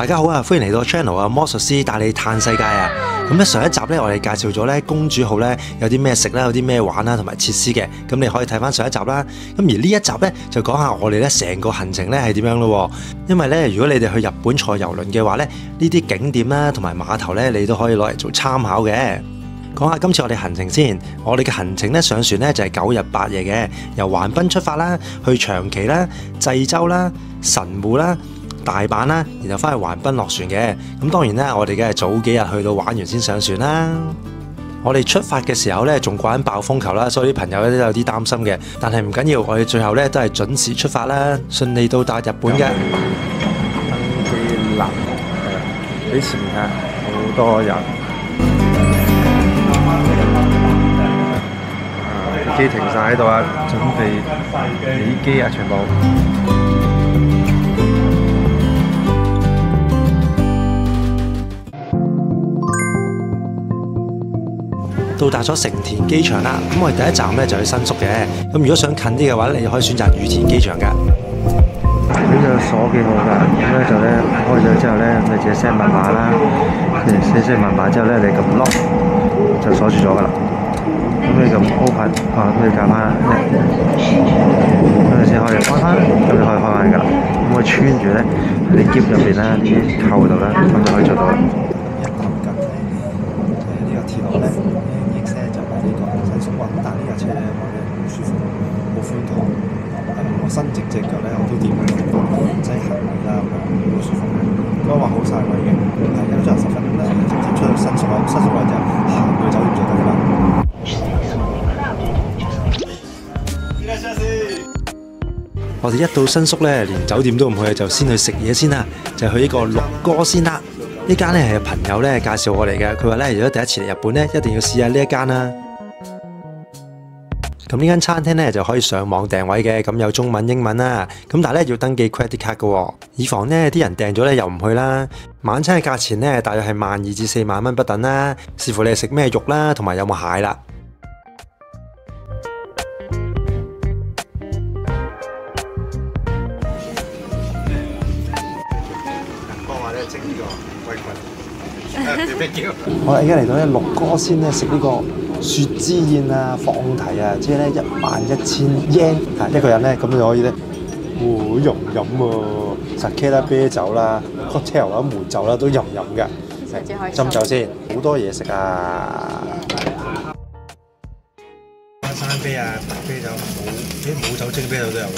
大家好啊，歡迎嚟到 channel 啊，魔術師帶你探世界啊！咁咧上一集咧，我哋介紹咗咧公主號咧有啲咩食啦，有啲咩玩啦，同埋設施嘅。咁你可以睇翻上一集啦。咁而呢一集咧就講下我哋咧成個行程咧係點樣咯。因為咧如果你哋去日本坐遊輪嘅話咧，呢啲景點啦同埋碼頭咧，你都可以攞嚟做參考嘅。講下今次我哋行程先，我哋嘅行程咧上船咧就係九日八夜嘅，由横滨出發啦，去長崎啦、濟州啦、神戶啦。大阪啦，然後翻去橫濱落船嘅。咁當然啦，我哋梗係早幾日去到玩完先上船啦。我哋出發嘅時候呢，仲掛緊暴風球啦，所以啲朋友咧都有啲擔心嘅。但係唔緊要，我哋最後呢都係準時出發啦，順利到達日本嘅。登機啦，前面啊，好多人。啊，機停晒喺度啊，準備起機啊，全部。到達咗成田機場啦，咁我哋第一站咧就去新宿嘅。咁如果想近啲嘅話咧，你可以選擇羽田機場噶。呢個鎖幾好噶，咁咧就咧開咗之後咧，你自己 set 密碼啦，寫寫密碼之後咧，你撳 lock 就鎖住咗噶啦。咁你撳 open 啊，都要撳翻，咁你先可以開翻，咁就可以開翻噶啦。咁我穿住咧喺啲篋入边啦，啲扣度啦，咁就可以做到啦。伸直只腳咧，我都掂到，唔使行位啦，咁樣好舒服嘅。都話好晒位嘅，係有咗十分鐘咧，直接出去新宿，新宿口就行去酒店就得啦。我哋一到新宿咧，連酒店都唔去，就先去食嘢先啦，就去呢個六哥先啦。呢間咧係朋友咧介紹我嚟嘅，佢話咧如果第一次嚟日本咧，一定要試下呢一間啦。咁呢間餐廳咧就可以上網訂位嘅，咁有中文、英文啦。咁但係咧要登記 credit card 嘅，以防呢啲人訂咗咧又唔去啦。晚餐嘅價錢咧大約係萬二至四萬蚊不等啦，視乎你係食咩肉啦，同埋有冇蟹啦。幫我咧整呢。我而家嚟到咧六哥先咧食呢個。雪之宴啊，放題啊，即係咧一萬一千 yen 啊，一個人咧咁就可以咧，好任飲喎，sake 啦、啤酒啦、cocktail 啦、梅酒啦都任飲嘅，斟酒先，好多嘢食啊！花生啤啊、白啤酒冇，啲冇酒精啤酒都有嘅，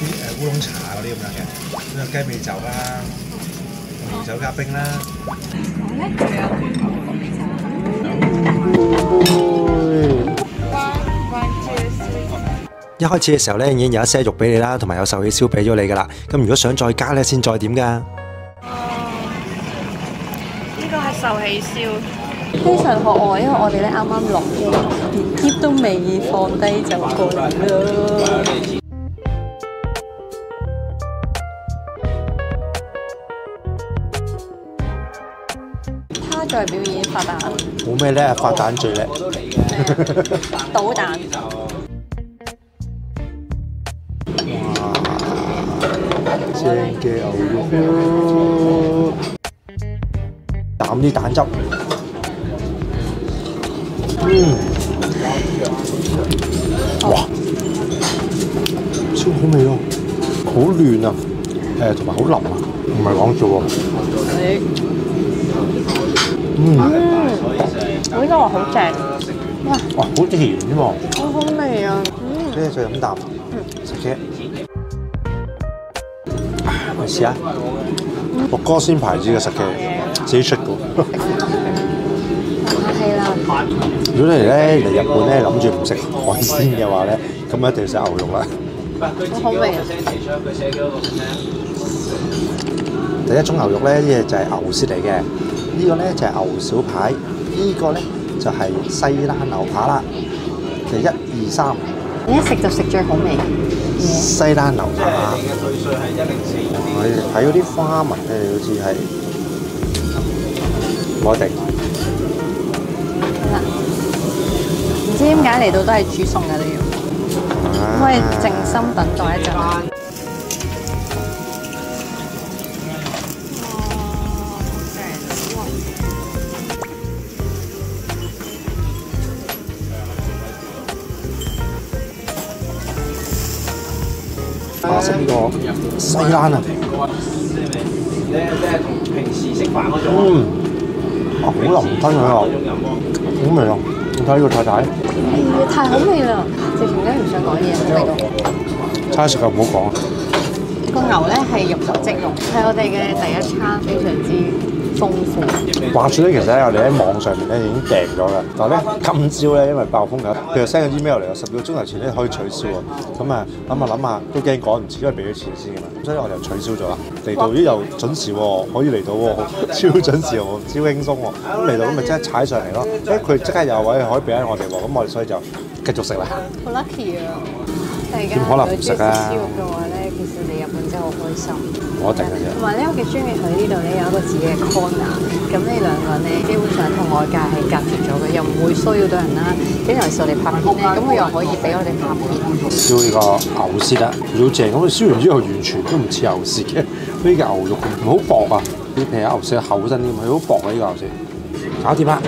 啲誒烏龍茶嗰啲咁樣嘅，都有雞尾酒啦，紅酒加冰啦。一開始嘅時候咧，已經有一些肉俾你啦，同埋有壽喜燒俾咗你噶啦。咁如果想再加咧，先再點噶。哦，呢個係壽喜燒，非常可愛，因為我哋咧啱啱落機，連喼都未放低就過嚟啦。他在表演發蛋，冇咩咧，發蛋最叻，搗蛋。正嘅牛肉，攬啲蛋汁，嗯，哇，超好味咯，好嫩啊，誒同埋好腍啊，唔係講笑喎。嗯，我呢個話好正，哇，哇，好甜啫喎，好好味啊，嗯，跟住再飲啖，食嘅。嚟試下我哥先牌子嘅食嘅，自己出嘅。係啦。如果你咧嚟日本咧諗住唔食海鮮嘅話咧，咁一定要食牛肉啦。好好味啊！第一種牛肉咧，呢嘢就係牛舌嚟嘅，呢個咧就係牛小排，呢個咧就係西冷牛扒啦。就一二三，你一食就食最好味。西冷牛扒。我睇嗰啲花紋咧，好似係我哋。係啦，唔知點解嚟到都係煮餸嘅都要，可以靜心等待一陣。食呢個西冷啊！嗯，啊好腍吞啊，好味啊！你睇呢個太太，哎太好味啦！直情咧唔想講嘢，好味到。差食就唔好講啊！個牛咧係入手即溶，係我哋嘅第一餐，非常之豐富。話説咧，其實咧我哋喺網上面咧已經訂咗啦，但係咧今朝咧因為爆風嘅，佢就 send 個 email 嚟，十個鐘頭前咧可以取消啊。咁啊諗下諗下都驚趕唔切，因為俾咗錢先㗎嘛，咁所以我哋就取消咗啦。嚟到咦又準時喎，可以嚟到喎，超準時喎，超輕鬆喎。咁嚟到咁咪即刻踩上嚟咯，誒佢即刻有位可以俾喺我哋喎，咁我哋所以就繼續食啦。好 lucky 啊！點可能唔食啊燒肉嘅話咧，其實你日本真係好開心。我一定嘅啫同埋咧，我幾中意佢呢度咧有一個自己嘅 corner，咁呢兩個人咧基本上同外界係隔絕咗嘅，又唔會騷擾到人啦。咁尤其是我哋拍片咧，咁佢又可以俾我哋拍片。燒呢個牛舌啊，好正咁。燒完之後完全都唔似牛舌嘅，呢個牛肉唔好薄啊，啲譬如牛舌厚身啲，佢好薄啊呢個牛舌。搞掂啦，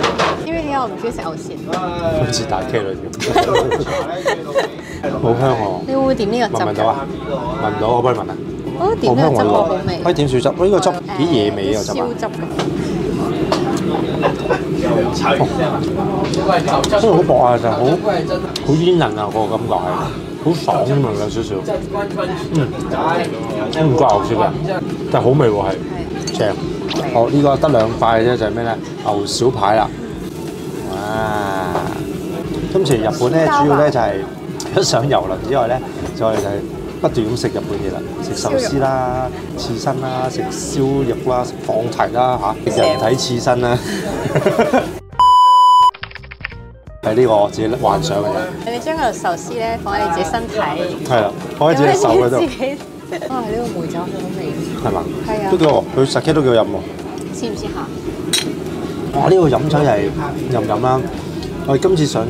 我唔中意食牛舌？好似大 K 女咁，好香喎！你會唔會點呢個汁㗎？聞唔到啊？聞唔到，我幫你聞啊！我覺得點呢個汁好好味。可以點薯汁，呢個汁幾野味啊！汁啊燒，汁咁。真係好薄啊，就係好好煙韌啊個感覺係，好爽咁啊有少少。嗯，唔怪牛舌嘅，但係好味喎係。正。哦，呢、個得兩塊嘅啫，就係咩咧？牛小排啦。哇！今次日本咧，主要咧就係一上遊輪之外咧，就係就係不斷咁食日本嘢啦，食壽司啦、刺身啦、食燒肉啦、食放題啦嚇，食人體刺身啦。係呢個我自己幻想嘅啫，你將個壽司咧放喺你自己身體，係啦，放喺自己手嗰度哇！呢個梅酒好好味，係嘛？係啊都幾好，佢 sake 都幾好飲喎。試唔試下？哇！呢、個飲酒又係任飲啦。我哋今次上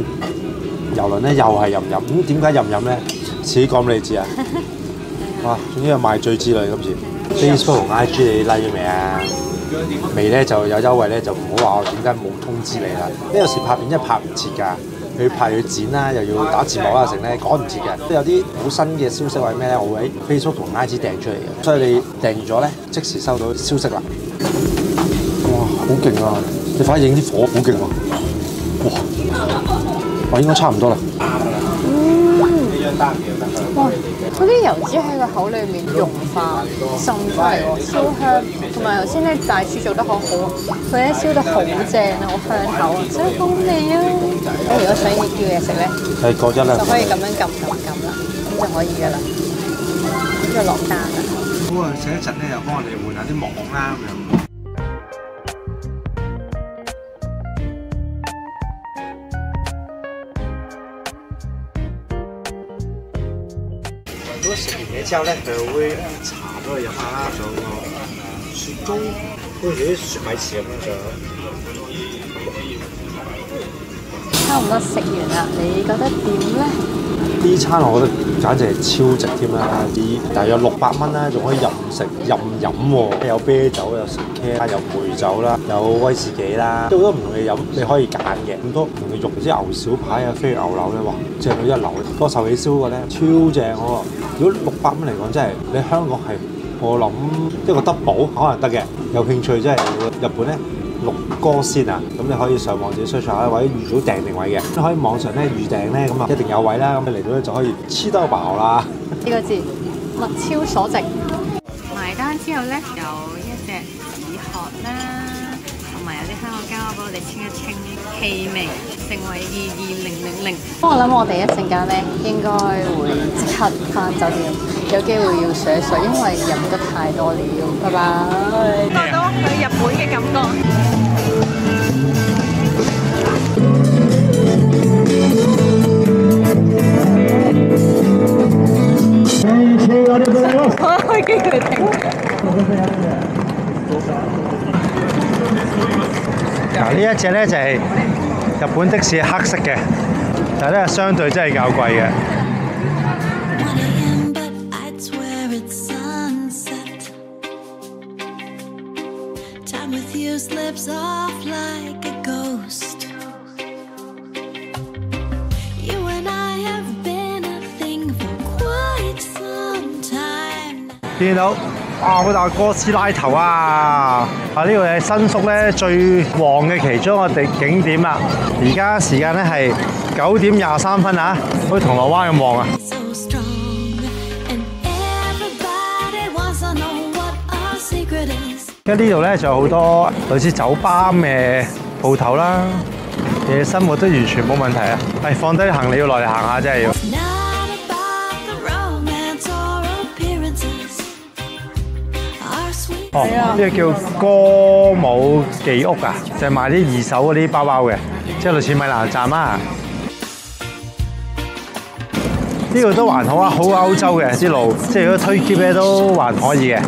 遊輪咧又係任飲，咁點解任飲咧？自己講俾你知啊！哇！總之有賣醉之類今次。Facebook 同 IG 你 like 咗未啊？未咧就有優惠咧，就唔好話我點解冇通知你啦。因為有時拍片真係拍唔切㗎，佢拍要剪啦，又要打字幕啦，成咧趕唔切嘅。都有啲好新嘅消息或者咩咧，我會喺 Facebook 同 IG 訂出嚟嘅，所以你訂完咗咧，即時收到消息啦。哇，好勁啊！你快啲影啲火，好勁喎！哇，我應該差唔多啦。哇！嗰啲油脂喺個口裏面融化渗出嚟喎，超香。同埋頭先咧大廚做得好好，佢咧燒得好正啊，好香口啊，真係好味啊！咁如果想要叫嘢食咧，係過一啦就。可以咁樣撳撳撳啦，咁就可以噶啦，咁就落單啦。好啊，食一陣咧又幫我哋換下啲網啦咁樣。之後咧，佢又會茶都去飲下啦，仲有個雪糕，好似啲雪米糍咁樣上。差唔多食完啦，你覺得點咧？呢餐我覺得簡直係超值添啦！啲大約六百蚊啦，仲可以任食任飲喎，有啤酒，有士茄，有梅酒啦，有威士忌啦，好多唔同嘅飲你可以揀嘅，咁多唔同嘅肉，啲牛小排啊、飛牛柳咧，哇，正到一流！嗰個壽喜燒個咧超正喎！如果六百蚊嚟講，真係你香港係我諗一個 double 可能得嘅，有興趣真係日本咧。六哥先啊，咁你可以上網自己 search 下，或者預早訂定位嘅，咁可以網上咧預訂咧，咁啊一定有位啦，咁你嚟到咧就可以黐兜爆啦。呢個字物超所值。埋單之後咧，有一隻紙殼啦，同埋有啲香港膠幫我哋清一清氣味，成為二二零零零。我諗我哋一陣間咧應該會即刻翻酒店，有機會要上一上，因為飲得太多了。拜拜。覺到去日本嘅感覺。呢一隻呢就係日本的士黑色嘅。但系呢相對真係較貴嘅。見到？啊好大哥斯拉頭啊！啊呢度係新宿咧最旺嘅其中一個地景點啦。而家時間咧係九點廿三分啊，好似銅鑼灣咁旺啊.因為呢度咧就有好多類似酒吧嘅鋪頭啦，夜生活都完全冇問題啊！係放低啲行李要落嚟行下，真係要。呢個叫歌舞伎屋啊，就係賣啲二手嗰啲包包嘅，即係類似米蘭站啊。呢度都還好啊，好歐洲嘅啲路，即係如果推篋咧都還可以嘅。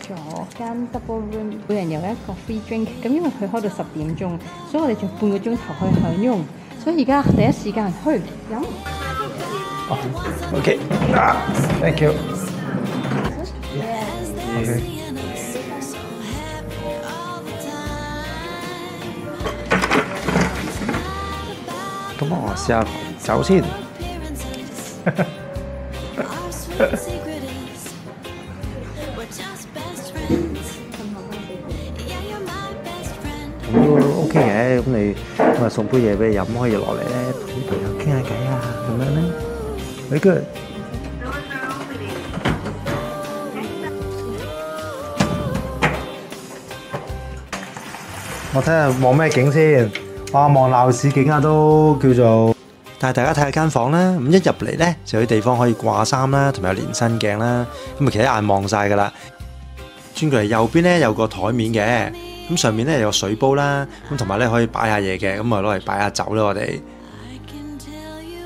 左間 double room，每人有一個 free drink，咁因為佢開到十點鐘，所以我哋仲半個鐘頭去享用，所以而家第一時間去，飲？哦，OK，啊，thank you。咁我試下走先。咁你咁啊送杯嘢俾你飲，可以落嚟咧同啲朋友傾下偈啊，咁樣咧，very good。我睇下望咩景先，哇望鬧市景啊，都叫做帶大家睇下間房啦。咁一入嚟呢，就有啲地方可以掛衫啦，同埋有連身鏡啦。咁啊，其他眼望晒噶啦。轉過嚟右邊呢，有個台面嘅，咁上面呢，有水煲啦，咁同埋咧可以擺下嘢嘅，咁啊攞嚟擺下酒啦我哋。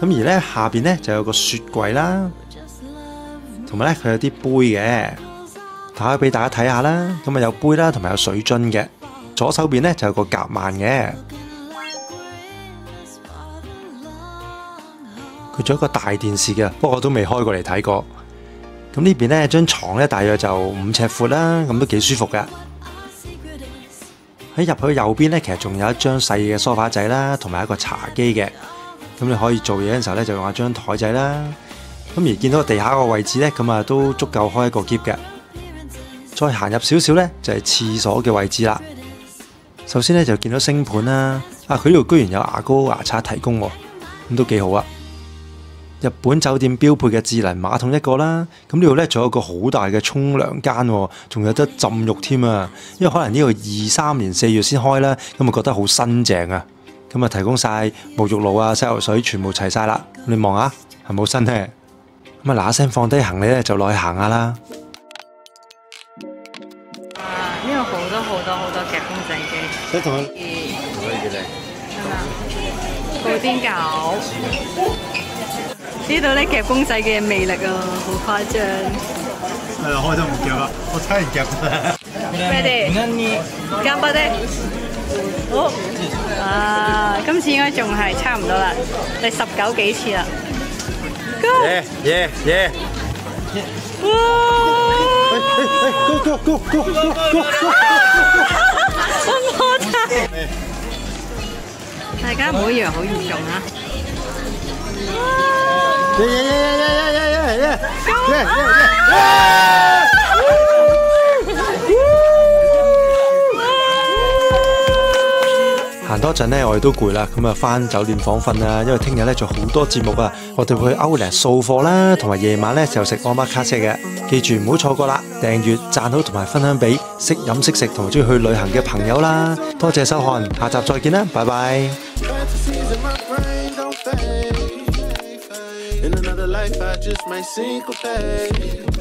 咁而呢，下邊呢，就有個雪櫃啦，同埋呢，佢有啲杯嘅，打开俾大家睇下啦。咁啊有杯啦，同埋有水樽嘅。左手邊呢，就有個夾萬嘅，佢仲有一個大電視嘅，不過我都未開過嚟睇過。咁呢邊呢張床呢，大約就五尺闊啦，咁都幾舒服嘅。喺入去右邊呢，其實仲有一張細嘅梳化仔啦，同埋一個茶几嘅。咁你可以做嘢嘅時候呢，就用下張台仔啦。咁而見到地下個位置呢，咁啊都足夠開一個篋嘅。再行入少少呢，就係廁所嘅位置啦。首先呢，就見到星盤啦，啊佢呢度居然有牙膏牙刷提供喎，咁都幾好啊！日本酒店標配嘅智能馬桶一個啦，咁呢度咧，仲有一個好大嘅沖涼間喎，仲有得浸浴添啊！因為可能呢度二三年四月先開啦，咁啊覺得好新淨啊！咁啊提供晒沐浴露啊、洗頭水全部齊晒啦，你望下係冇新呢？咁啊嗱嗱聲放低行李咧就落去行下啦。啊！呢度好多好多好多嘅公仔機，想同佢係嘛？布丁狗，呢度咧夾公仔嘅魅力啊，好誇張。係啊，開咗唔夾啦，我差人夾啦。Ready？乾杯的。好。啊！今次應該仲係差唔多啦，第十九幾次啦。Go！耶耶耶！哇！Go go go go go go！我摩擦。大家唔好以為好嚴重啊！耶耶耶耶耶耶耶耶！耶耶行多陣呢，我哋都攰啦，咁啊翻酒店房瞓啦，因為聽日咧仲好多節目啊，我哋會去歐力掃貨啦，同埋夜晚咧就食安巴卡車嘅，記住唔好錯過啦！訂閱、讚好同埋分享俾識飲識食同埋中意去旅行嘅朋友啦，多謝收看，下集再見啦，拜拜。Just might syncopate.